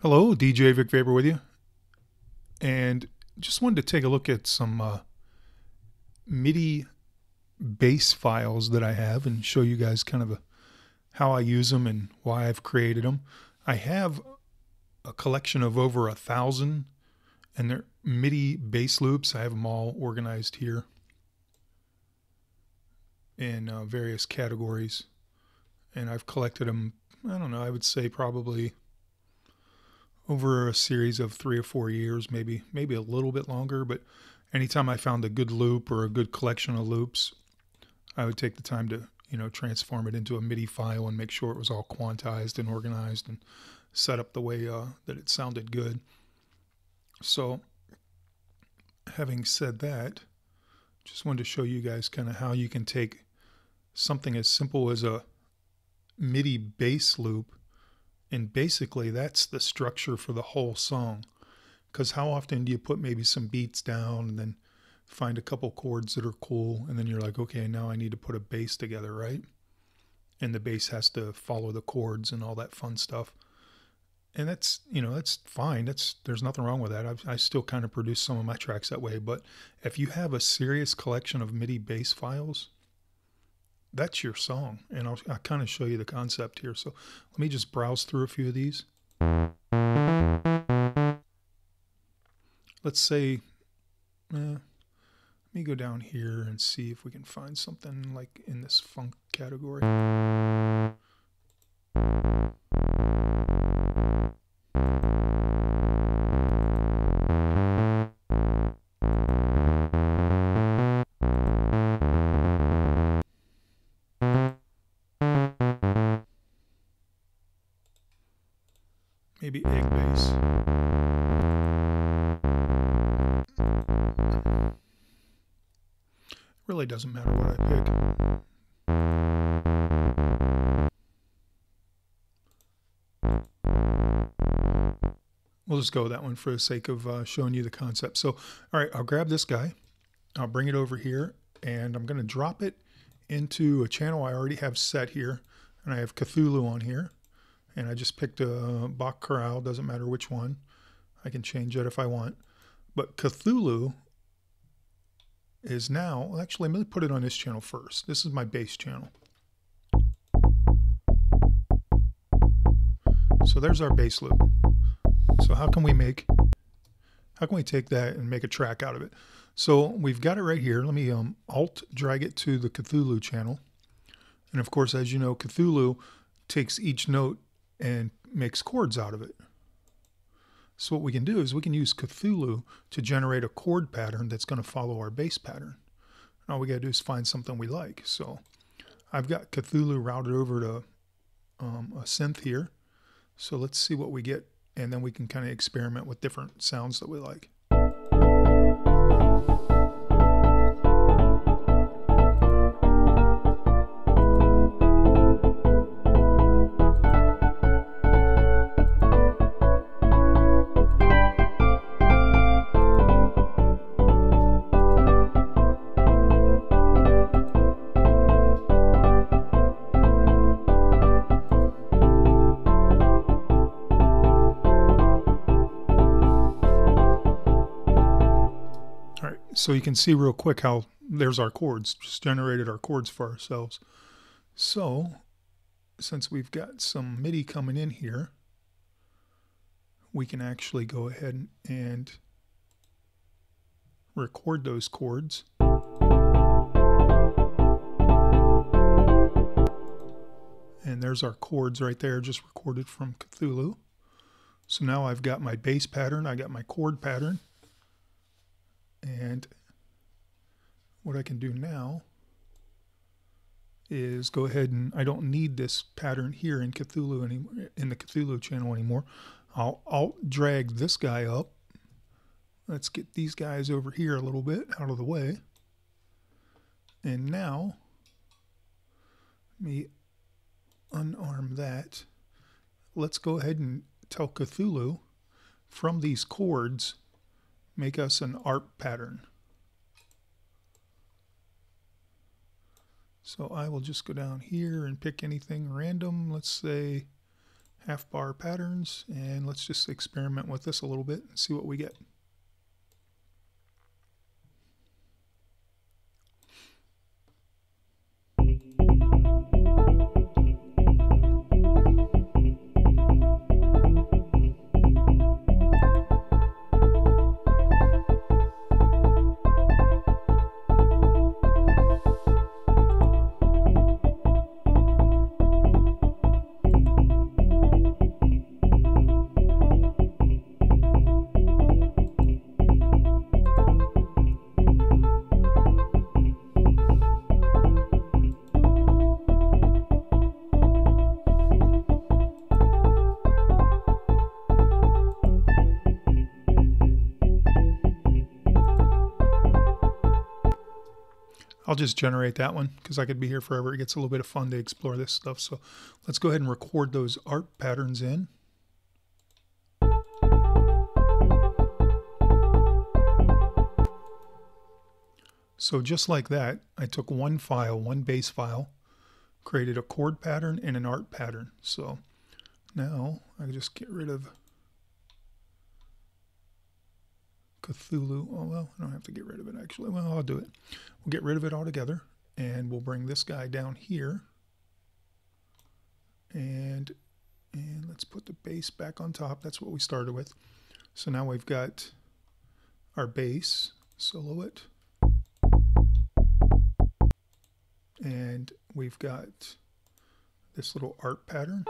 Hello, DJ Vic Vapor with you. And just wanted to take a look at some uh, MIDI bass files that I have and show you guys kind of a, how I use them and why I've created them. I have a collection of over a thousand and they're MIDI bass loops. I have them all organized here in uh, various categories. And I've collected them, I don't know, I would say probably over a series of three or four years, maybe maybe a little bit longer. But anytime I found a good loop or a good collection of loops, I would take the time to you know transform it into a MIDI file and make sure it was all quantized and organized and set up the way uh, that it sounded good. So, having said that, just wanted to show you guys kind of how you can take something as simple as a MIDI bass loop and basically, that's the structure for the whole song. Because how often do you put maybe some beats down and then find a couple chords that are cool, and then you're like, okay, now I need to put a bass together, right? And the bass has to follow the chords and all that fun stuff. And that's you know that's fine. That's there's nothing wrong with that. I've, I still kind of produce some of my tracks that way. But if you have a serious collection of MIDI bass files, that's your song. And I'll, I'll kind of show you the concept here. So let me just browse through a few of these. Let's say, eh, let me go down here and see if we can find something like in this funk category. Doesn't matter what I pick. We'll just go with that one for the sake of uh, showing you the concept. So, all right, I'll grab this guy. I'll bring it over here, and I'm going to drop it into a channel I already have set here. And I have Cthulhu on here and I just picked a Bach chorale, doesn't matter which one. I can change it if I want. But Cthulhu is now, actually, let me put it on this channel first. This is my bass channel. So there's our bass loop. So how can we make, how can we take that and make a track out of it? So we've got it right here. Let me um, alt drag it to the Cthulhu channel. And of course, as you know, Cthulhu takes each note and makes chords out of it. So what we can do is we can use Cthulhu to generate a chord pattern that's going to follow our bass pattern. And all we got to do is find something we like. So I've got Cthulhu routed over to um, a synth here. So let's see what we get, and then we can kind of experiment with different sounds that we like. So you can see real quick how there's our chords, just generated our chords for ourselves. So since we've got some MIDI coming in here, we can actually go ahead and record those chords. And there's our chords right there, just recorded from Cthulhu. So now I've got my bass pattern, I got my chord pattern, and what I can do now is go ahead and I don't need this pattern here in Cthulhu anymore in the Cthulhu channel anymore. I'll alt drag this guy up. Let's get these guys over here a little bit out of the way. And now let me unarm that. Let's go ahead and tell Cthulhu from these chords make us an ARP pattern. So I will just go down here and pick anything random. Let's say half bar patterns and let's just experiment with this a little bit and see what we get. Just generate that one because I could be here forever. It gets a little bit of fun to explore this stuff. So let's go ahead and record those arp patterns in. So just like that, I took one file, one bass file, created a chord pattern and an arp pattern. So now I just get rid of Cthulhu. Oh, well, I don't have to get rid of it actually. Well, I'll do it. We'll get rid of it altogether and we'll bring this guy down here. And, and let's put the bass back on top. That's what we started with. So now we've got our bass, silhouette. And we've got this little arp pattern.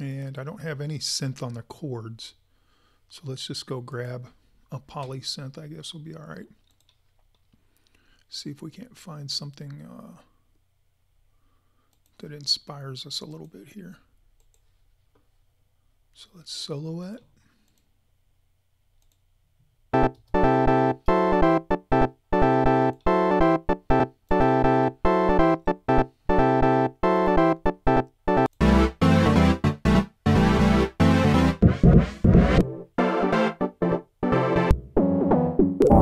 And I don't have any synth on the chords. So let's just go grab a poly synth, I guess will be all right. See if we can't find something uh, that inspires us a little bit here. So let's silhouette.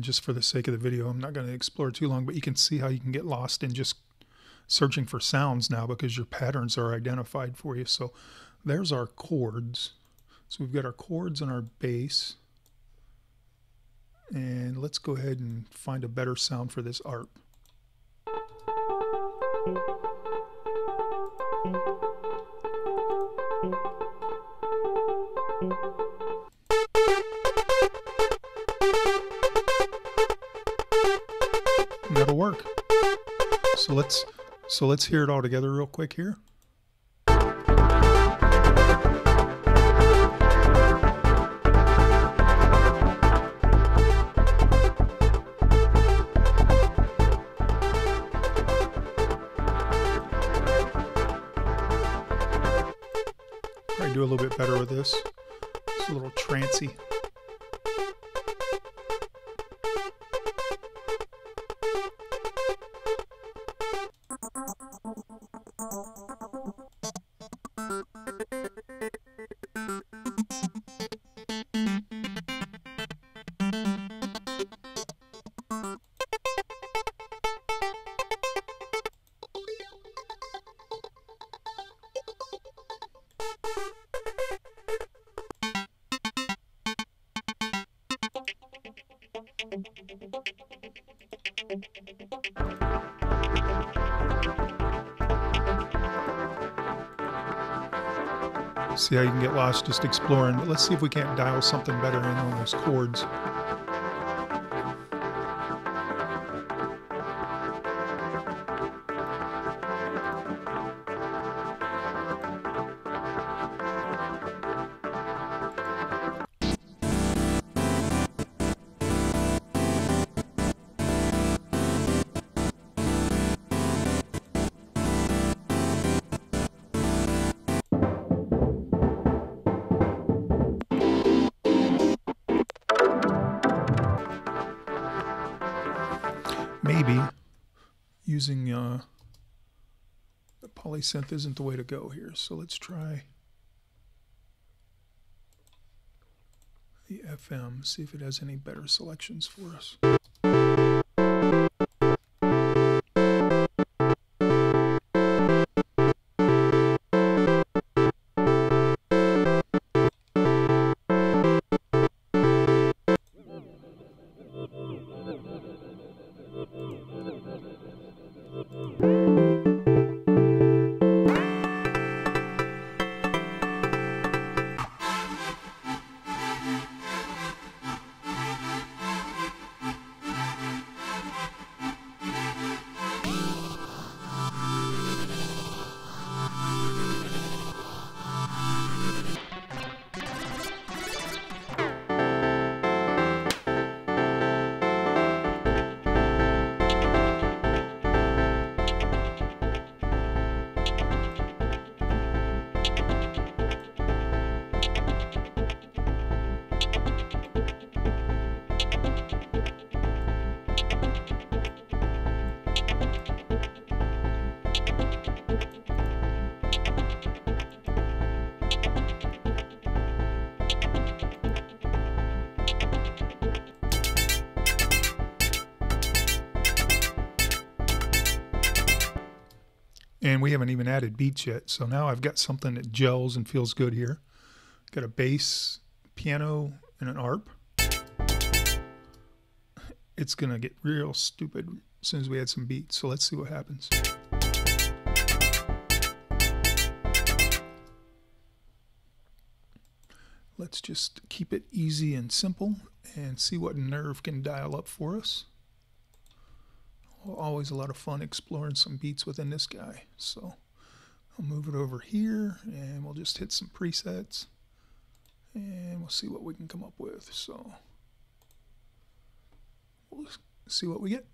And just for the sake of the video, I'm not going to explore too long, but you can see how you can get lost in just searching for sounds now because your patterns are identified for you. So there's our chords. So we've got our chords and our bass. And let's go ahead and find a better sound for this ARP. That'll work. So let's so let's hear it all together real quick here. Probably do a little bit better with this. It's a little trancy. See how you can get lost just exploring. But let's see if we can't dial something better in on those chords. Using uh, the polysynth isn't the way to go here. So let's try the FM, see if it has any better selections for us. Bye. And we haven't even added beats yet. So now I've got something that gels and feels good here. Got a bass, piano, and an arp. It's going to get real stupid as soon as we add some beats. So let's see what happens. Let's just keep it easy and simple and see what nerve can dial up for us always a lot of fun exploring some beats within this guy. So I'll move it over here and we'll just hit some presets and we'll see what we can come up with. So we'll see what we get.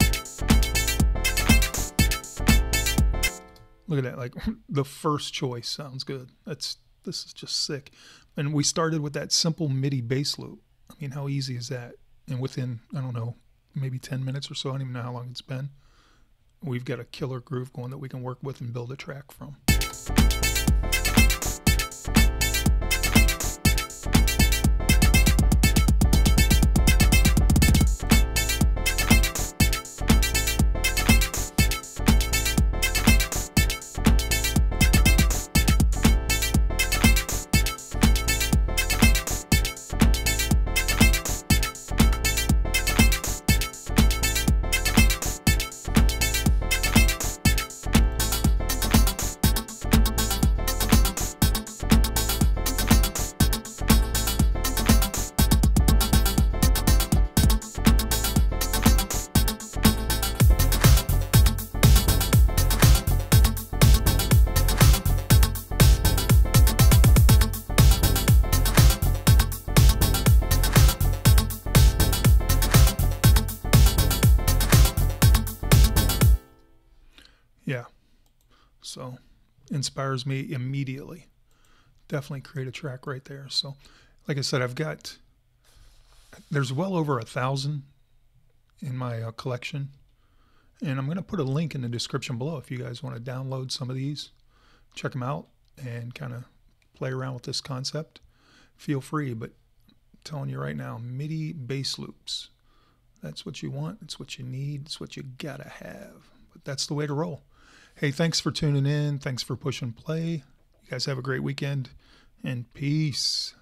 Look at that, like the first choice sounds good. That's this is just sick. And we started with that simple MIDI bass loop. I mean, how easy is that? And within, I don't know, maybe 10 minutes or so. I don't even know how long it's been. We've got a killer groove going that we can work with and build a track from. Inspires me immediately. Definitely create a track right there. So, like I said, I've got there's well over a thousand in my uh, collection, and I'm going to put a link in the description below if you guys want to download some of these, check them out, and kind of play around with this concept. Feel free, but I'm telling you right now, MIDI bass loops. That's what you want. It's what you need. It's what you gotta have. But that's the way to roll. Hey, thanks for tuning in. Thanks for pushing play. You guys have a great weekend and peace.